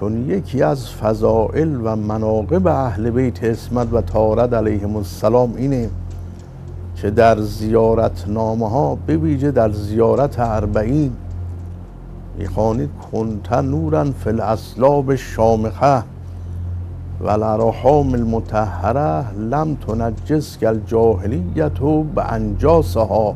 چون یکی از فضائل و مناقب اهل بیت اسمت و تارد علیهم السلام اینه که در زیارت نامه ها به ویژه در زیارت اربعین می‌خوانید کنت نورا فی الاصلاب الشامخه و الارحام المطهره لم تنجس گل جاهلیت و به انجاسها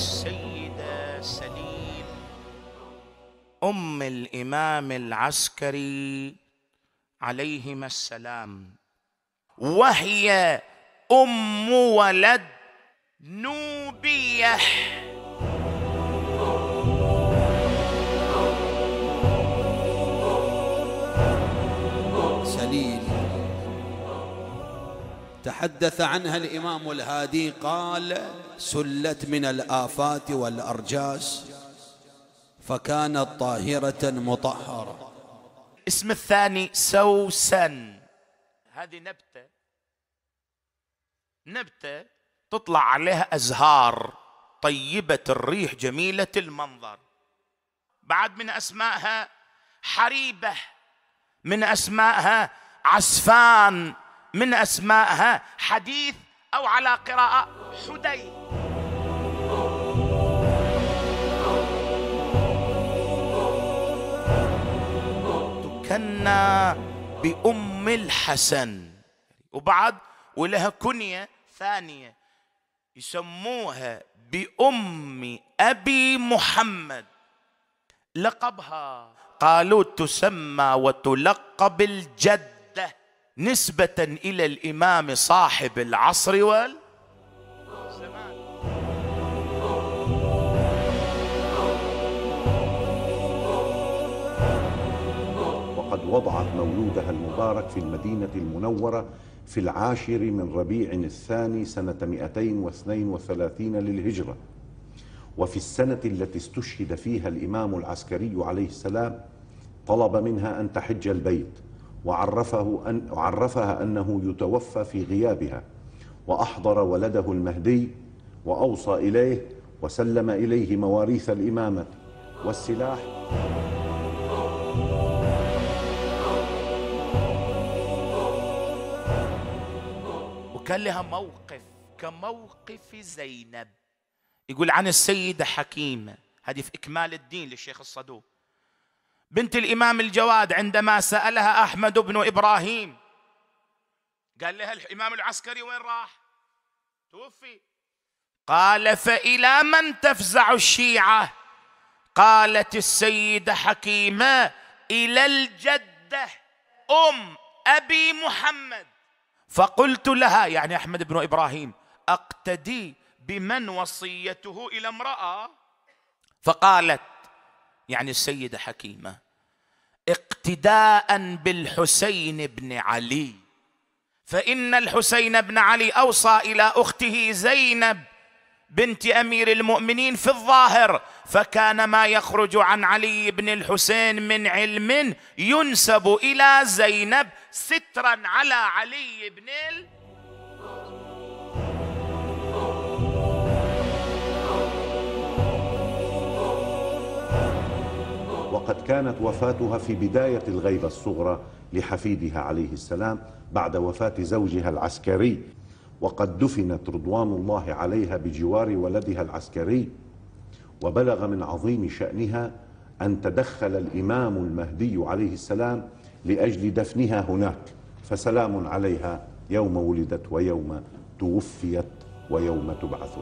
السيدة سليم أم الإمام العسكري عليهما السلام. وهي أم ولد نوبية. تحدث عنها الإمام الهادي قال سلت من الآفات والأرجاس فكانت طاهرة مطهرة. اسم الثاني سوسن. هذه نبتة نبتة تطلع عليها أزهار طيبة الريح جميلة المنظر. بعد من أسمائها حريبة من أسمائها عسفان. من أسمائها حديث أو على قراءة حدي تكنى بأم الحسن. وبعد ولها كنية ثانية يسموها بأم أبي محمد. لقبها. قالوا تسمى وتلقب الجدة نسبة إلى الإمام صاحب العصر والزمان وقد وضعت مولودها المبارك في المدينة المنورة في العاشر من ربيع الثاني سنة 232 للهجرة. وفي السنة التي استشهد فيها الإمام العسكري عليه السلام طلب منها أن تحج البيت. وعرفه أن عرفها أنه يتوفى في غيابها وأحضر ولده المهدي وأوصى إليه وسلم إليه مواريث الإمامة والسلاح. وكان لها موقف كموقف زينب. يقول عن السيدة حكيمة هذه في إكمال الدين للشيخ الصدوق. بنت الإمام الجواد عندما سألها أحمد بن إبراهيم قال لها الإمام العسكري وين راح؟ توفي. قال فإلى من تفزع الشيعة؟ قالت السيدة حكيمة إلى الجدة أم أبي محمد. فقلت لها يعني أحمد بن إبراهيم أقتدي بمن وصيته إلى امرأة؟ فقالت يعني السيدة حكيمة اقتداء بالحسين بن علي. فإن الحسين بن علي أوصى إلى أخته زينب بنت أمير المؤمنين في الظاهر فكان ما يخرج عن علي بن الحسين من علم ينسب إلى زينب سترا على علي بن ال... وقد كانت وفاتها في بداية الغيبة الصغرى لحفيدها عليه السلام بعد وفاة زوجها العسكري. وقد دفنت رضوان الله عليها بجوار ولدها العسكري. وبلغ من عظيم شأنها أن تدخل الإمام المهدي عليه السلام لأجل دفنها هناك. فسلام عليها يوم ولدت ويوم توفيت ويوم تبعث